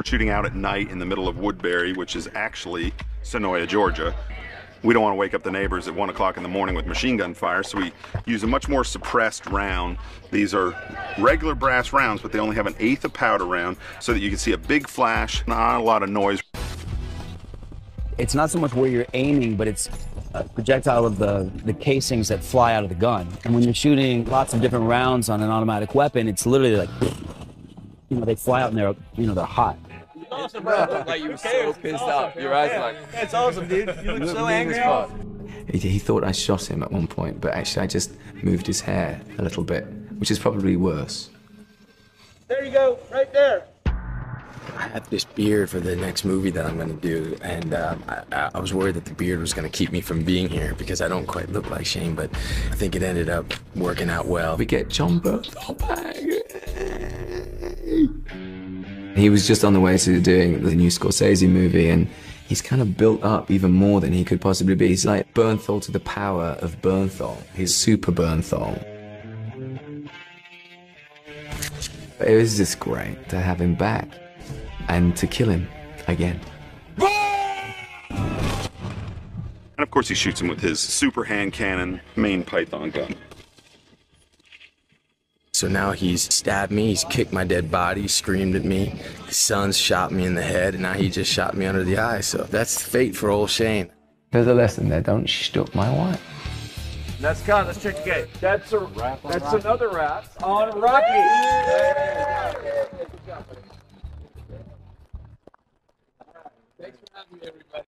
We're shooting out at night in the middle of Woodbury, which is actually Senoia, Georgia. We don't want to wake up the neighbors at 1 o'clock in the morning with machine gun fire, so we use a much more suppressed round. These are regular brass rounds, but they only have an eighth of powder round so that you can see a big flash, not a lot of noise. It's not so much where you're aiming, but it's a projectile of the, the casings that fly out of the gun. And when you're shooting lots of different rounds on an automatic weapon, it's literally like, you know, they fly out and they're, you know, they're hot. Awesome, bro. like you were so pissed off. Your eyes like. That's awesome, dude. You look so angry. He, he thought I shot him at one point, but actually I just moved his hair a little bit, which is probably worse. There you go, right there. I had this beard for the next movie that I'm going to do, and um, I, I was worried that the beard was going to keep me from being here because I don't quite look like Shane, but I think it ended up working out well. We get Jon Bernthal back. He was just on the way to doing the new Scorsese movie, and he's kind of built up even more than he could possibly be. He's like Bernthal to the power of Bernthal. He's super Bernthal. It was just great to have him back and to kill him again. And of course, he shoots him with his super hand cannon main python gun. So now he's stabbed me, he's kicked my dead body, screamed at me. His son's shot me in the head, and now he just shot me under the eye. So that's fate for old Shane. There's a lesson there. Don't shtuck my wife. That's con. Let's check the gate. That's a that's another rat on Rocky. Thanks for having me, everybody.